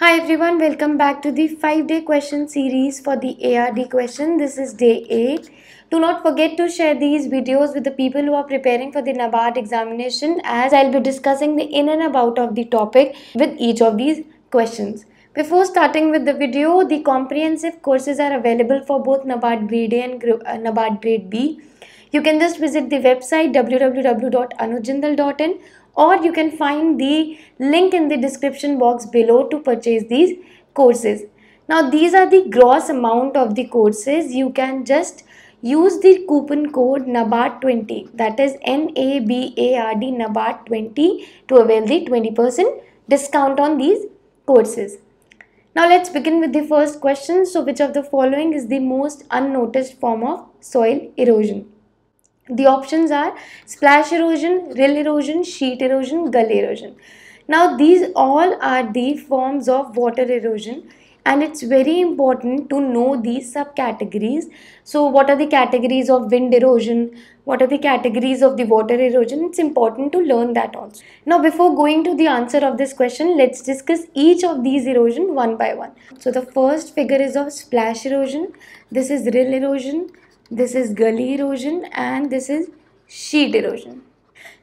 Hi everyone, welcome back to the 5 day question series for the ARD question. This is day 8. Do not forget to share these videos with the people who are preparing for the NABARD examination as I'll be discussing the in and about of the topic with each of these questions. Before starting with the video, the comprehensive courses are available for both NABARD grade A and uh, NABARD grade B. You can just visit the website www.anujjindal.in or you can find the link in the description box below to purchase these courses. Now these are the gross amount of the courses. You can just use the coupon code NABARD20 that is N-A-B-A-R-D NABARD20 to avail the 20% discount on these courses. Now let's begin with the first question. So which of the following is the most unnoticed form of soil erosion? The options are splash erosion, rill erosion, sheet erosion, gully erosion. Now these all are the forms of water erosion and it's very important to know these subcategories. So what are the categories of wind erosion? What are the categories of the water erosion? It's important to learn that also. Now before going to the answer of this question, let's discuss each of these erosion one by one. So the first figure is of splash erosion. This is rill erosion this is gully erosion and this is sheet erosion.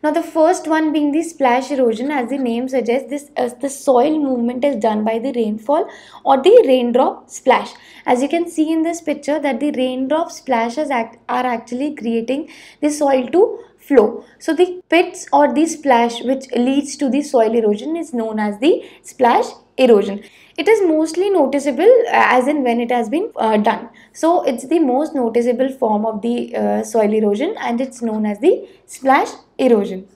Now the first one being the splash erosion as the name suggests this as the soil movement is done by the rainfall or the raindrop splash. As you can see in this picture that the raindrop splashes act, are actually creating the soil to flow. So the pits or the splash which leads to the soil erosion is known as the splash erosion. It is mostly noticeable uh, as in when it has been uh, done. So it's the most noticeable form of the uh, soil erosion and it's known as the splash erosion.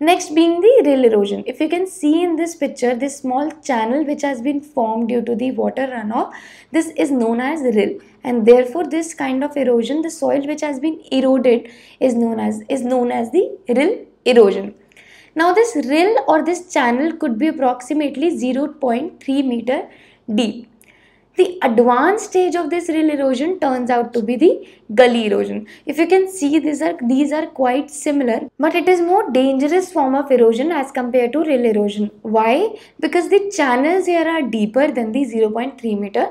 Next being the rill erosion. If you can see in this picture, this small channel which has been formed due to the water runoff, this is known as rill. And therefore, this kind of erosion, the soil which has been eroded is known as, is known as the rill erosion. Now this rill or this channel could be approximately 0.3 meter deep. The advanced stage of this rill erosion turns out to be the gully erosion. If you can see these are these are quite similar but it is more dangerous form of erosion as compared to rill erosion. Why? Because the channels here are deeper than the 0.3 meter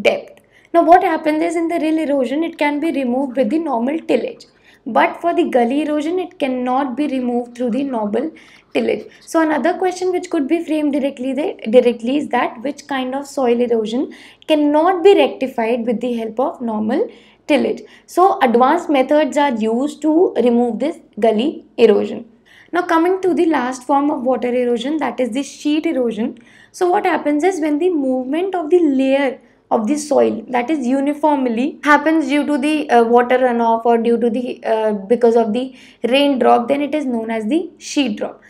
depth. Now what happens is in the rill erosion it can be removed with the normal tillage but for the gully erosion it cannot be removed through the normal tillage. So another question which could be framed directly there, directly is that which kind of soil erosion cannot be rectified with the help of normal tillage? So advanced methods are used to remove this gully erosion. Now coming to the last form of water erosion that is the sheet erosion. So what happens is when the movement of the layer of the soil that is uniformly happens due to the uh, water runoff or due to the uh, because of the raindrop then it is known as the sheet drop.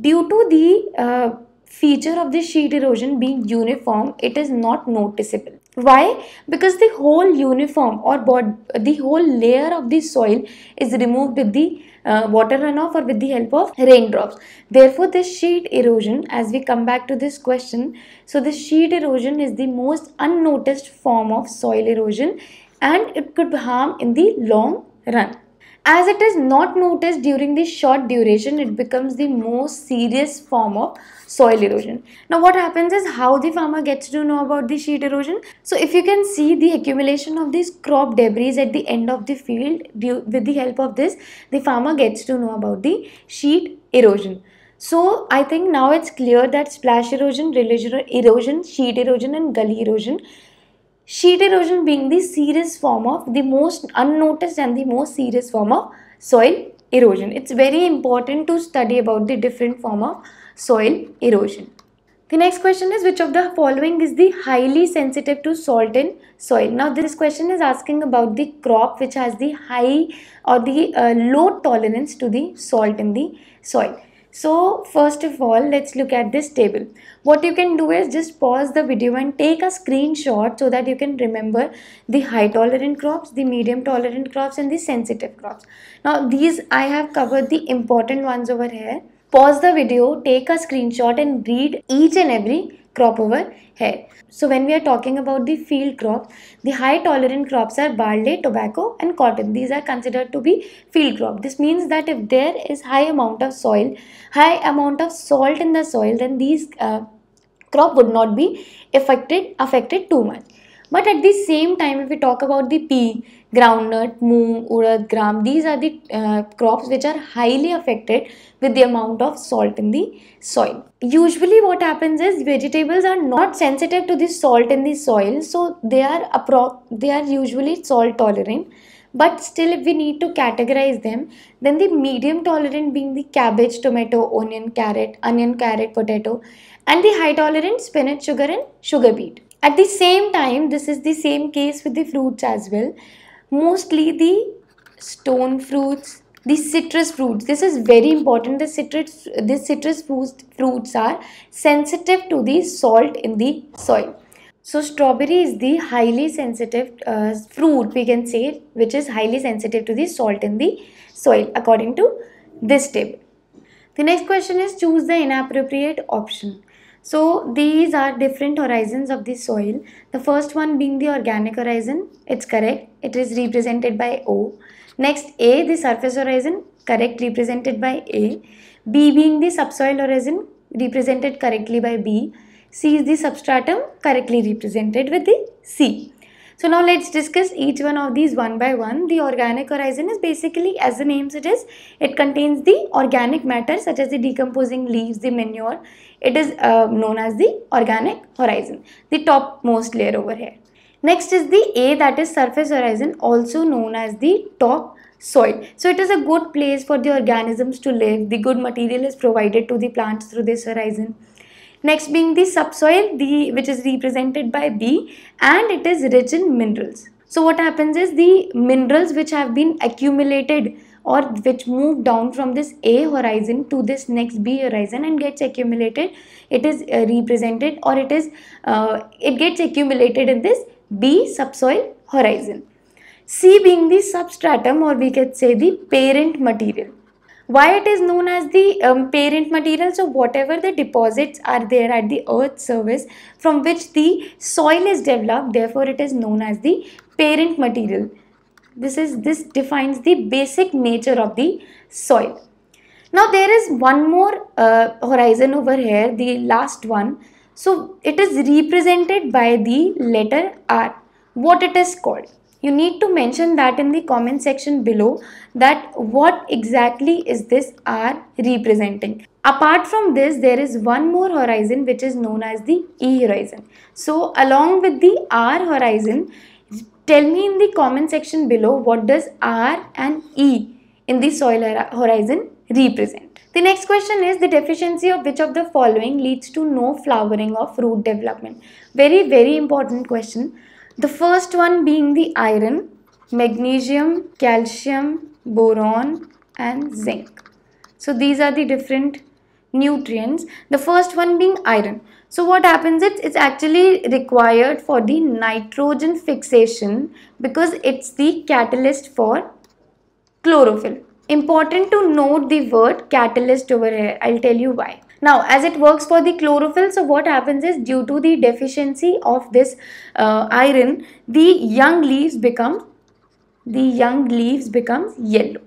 Due to the uh, feature of the sheet erosion being uniform it is not noticeable. Why? Because the whole uniform or bod the whole layer of the soil is removed with the uh, water runoff or with the help of raindrops. Therefore, this sheet erosion, as we come back to this question, so the sheet erosion is the most unnoticed form of soil erosion and it could harm in the long run. As it is not noticed during the short duration, it becomes the most serious form of soil erosion. Now what happens is how the farmer gets to know about the sheet erosion. So if you can see the accumulation of these crop debris at the end of the field, with the help of this, the farmer gets to know about the sheet erosion. So I think now it's clear that splash erosion, erosion, sheet erosion and gully erosion sheet erosion being the serious form of the most unnoticed and the most serious form of soil erosion. It's very important to study about the different form of soil erosion. The next question is which of the following is the highly sensitive to salt in soil. Now this question is asking about the crop which has the high or the uh, low tolerance to the salt in the soil. So first of all, let's look at this table. What you can do is just pause the video and take a screenshot so that you can remember the high tolerant crops, the medium tolerant crops and the sensitive crops. Now these I have covered the important ones over here. Pause the video, take a screenshot and read each and every crop over here. So when we are talking about the field crops, the high tolerant crops are barley, tobacco and cotton. These are considered to be field crop. This means that if there is high amount of soil, high amount of salt in the soil, then these uh, crop would not be affected affected too much but at the same time if we talk about the pea groundnut moong urad gram these are the uh, crops which are highly affected with the amount of salt in the soil. Usually what happens is vegetables are not sensitive to the salt in the soil so they are appro they are usually salt tolerant. But still if we need to categorize them then the medium tolerant being the cabbage tomato onion carrot onion carrot potato and the high tolerant spinach sugar and sugar beet at the same time this is the same case with the fruits as well. Mostly the stone fruits the citrus fruits. This is very important. The citrus the citrus fruits, are sensitive to the salt in the soil. So strawberry is the highly sensitive uh, fruit we can say which is highly sensitive to the salt in the soil according to this table. The next question is choose the inappropriate option so these are different horizons of the soil. The first one being the organic horizon, it's correct. It is represented by O. Next A, the surface horizon, correct, represented by A. B being the subsoil horizon, represented correctly by B. C is the substratum, correctly represented with the C. So now let's discuss each one of these one by one. The organic horizon is basically as the name suggests, it contains the organic matter such as the decomposing leaves, the manure. It is uh, known as the organic horizon, the topmost layer over here. Next is the A that is surface horizon also known as the top soil. So it is a good place for the organisms to live. The good material is provided to the plants through this horizon. Next being the subsoil, the which is represented by B and it is rich in minerals. So what happens is the minerals which have been accumulated or which move down from this A horizon to this next B horizon and gets accumulated, it is uh, represented or it is uh, it gets accumulated in this B subsoil horizon. C being the substratum or we could say the parent material why it is known as the um, parent material? So whatever the deposits are there at the earth surface from which the soil is developed therefore it is known as the parent material. This is this defines the basic nature of the soil. Now there is one more uh, horizon over here the last one. So it is represented by the letter r. What it is called you need to mention that in the comment section below that what exactly is this R representing. Apart from this, there is one more horizon which is known as the E horizon. So along with the R horizon, tell me in the comment section below what does R and E in the soil horizon represent. The next question is the deficiency of which of the following leads to no flowering of fruit development. Very very important question. The first one being the iron, magnesium, calcium, boron and zinc. So these are the different nutrients. The first one being iron. So what happens is it's actually required for the nitrogen fixation because it's the catalyst for chlorophyll. Important to note the word catalyst over here. I'll tell you why. Now, as it works for the chlorophyll, so what happens is due to the deficiency of this uh, iron, the young leaves become the young leaves becomes yellow.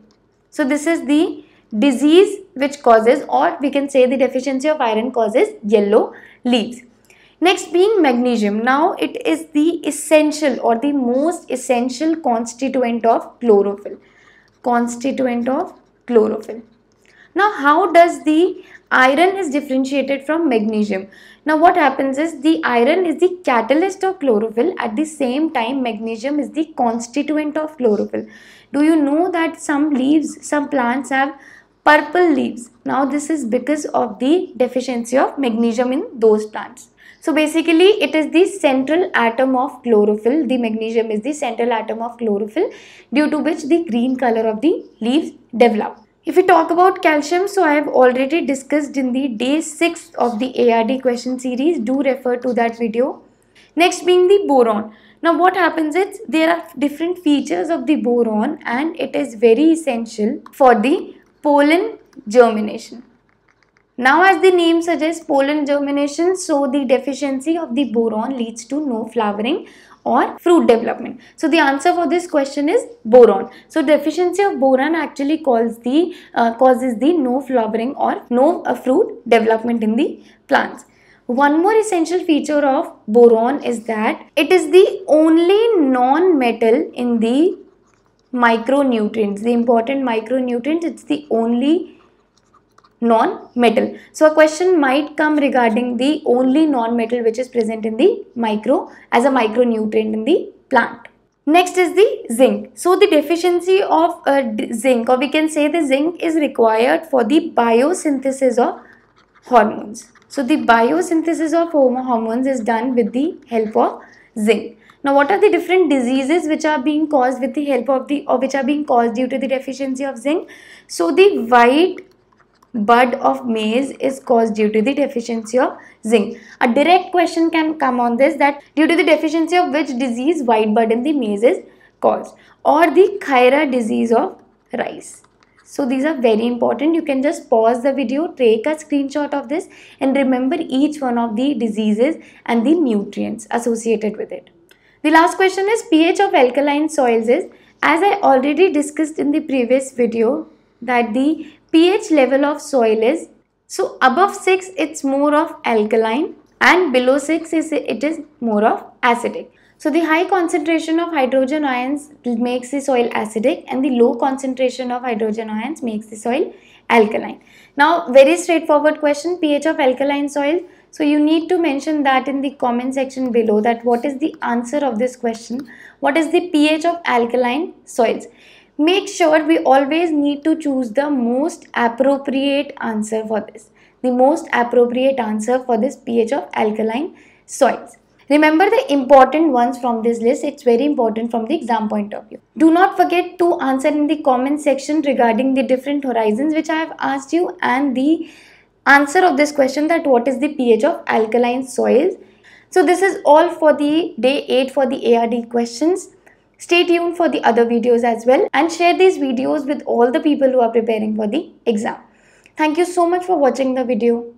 So this is the disease which causes or we can say the deficiency of iron causes yellow leaves. Next being magnesium. Now it is the essential or the most essential constituent of chlorophyll. Constituent of chlorophyll. Now how does the iron is differentiated from magnesium. Now what happens is the iron is the catalyst of chlorophyll at the same time magnesium is the constituent of chlorophyll. Do you know that some leaves, some plants have purple leaves. Now this is because of the deficiency of magnesium in those plants. So basically it is the central atom of chlorophyll. The magnesium is the central atom of chlorophyll due to which the green color of the leaves develop. If we talk about calcium, so I have already discussed in the day 6 of the ARD question series. Do refer to that video. Next being the boron. Now what happens is there are different features of the boron and it is very essential for the pollen germination. Now as the name suggests pollen germination, so the deficiency of the boron leads to no flowering or fruit development. So the answer for this question is boron. So deficiency of boron actually causes the uh, causes the no flowering or no uh, fruit development in the plants. one more essential feature of boron is that it is the only non-metal in the micronutrients, the important micronutrients, it's the only non-metal. So a question might come regarding the only non-metal which is present in the micro as a micronutrient in the plant. Next is the zinc. So the deficiency of uh, zinc or we can say the zinc is required for the biosynthesis of hormones. So the biosynthesis of hormones is done with the help of zinc. Now what are the different diseases which are being caused with the help of the or which are being caused due to the deficiency of zinc? So the white bud of maize is caused due to the deficiency of zinc. A direct question can come on this that due to the deficiency of which disease white bud in the maize is caused or the Khaira disease of rice. So these are very important. You can just pause the video, take a screenshot of this and remember each one of the diseases and the nutrients associated with it. The last question is pH of alkaline soils is as I already discussed in the previous video that the pH level of soil is so above 6 it's more of alkaline and below 6 is it is more of acidic. So the high concentration of hydrogen ions makes the soil acidic and the low concentration of hydrogen ions makes the soil alkaline. Now very straightforward question pH of alkaline soil. So you need to mention that in the comment section below that what is the answer of this question. What is the pH of alkaline soils. Make sure we always need to choose the most appropriate answer for this. The most appropriate answer for this pH of alkaline soils. Remember the important ones from this list. It's very important from the exam point of view. Do not forget to answer in the comment section regarding the different horizons which I have asked you and the answer of this question that what is the pH of alkaline soils. So this is all for the day 8 for the ARD questions. Stay tuned for the other videos as well and share these videos with all the people who are preparing for the exam. Thank you so much for watching the video.